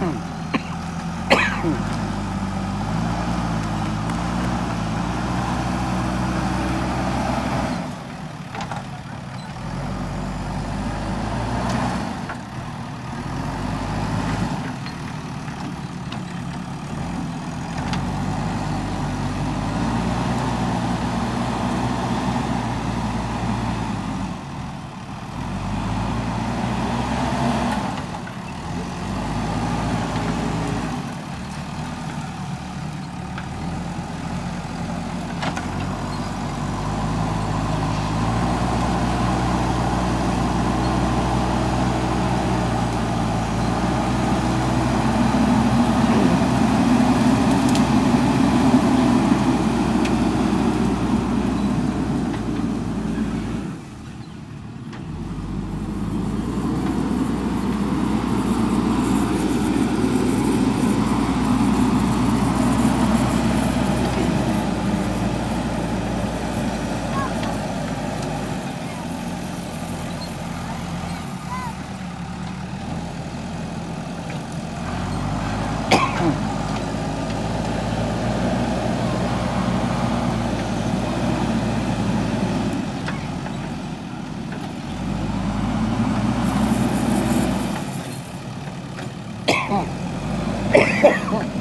嗯。うん。